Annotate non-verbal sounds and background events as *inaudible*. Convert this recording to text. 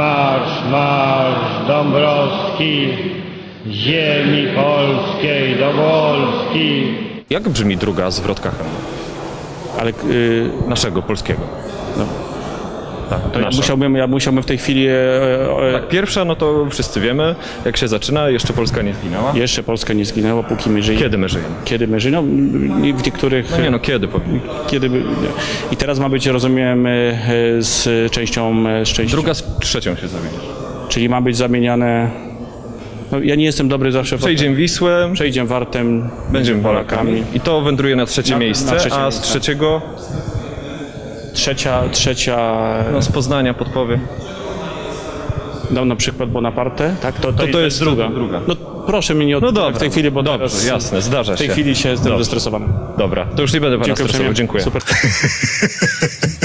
marsz, marsz Dąbrowski, ziemi polskiej do Wolski. Jak brzmi druga zwrotka hymnu? Ale y, Naszego, polskiego. Tak, to ja musiałbym, ja musiałbym w tej chwili e, e, Tak, pierwsza, no to wszyscy wiemy, jak się zaczyna, jeszcze Polska nie zginęła. jeszcze Polska nie zginęła, póki my żyjemy. Kiedy my żyjemy? Kiedy my żyjemy? No, w niektórych... No nie no, kiedy powinien? Kiedy I teraz ma być, rozumiem, e, e, z częścią, e, z częścią Druga z trzecią się zamienisz. czyli ma być zamieniane... No, ja nie jestem dobry zawsze... w- Przejdziemy Wisłę, Przejdziemy wartem, będziemy Polakami. I to wędruje na trzecie Na- na miejsce, trzecie a z trzeciego, Trzecia, trzecia no z Poznania podpowie. dał na przykład Bonaparte, tak? To, to, to jest druga. druga. No proszę mnie nie od... No dobra, w tej chwili, bo dobrze, teraz jasne, zdarza w tej się. chwili się jestem Dobrze. zestresowany. Dobra, to już nie będę pana stresował, uprzejmie. dziękuję. Super. *laughs*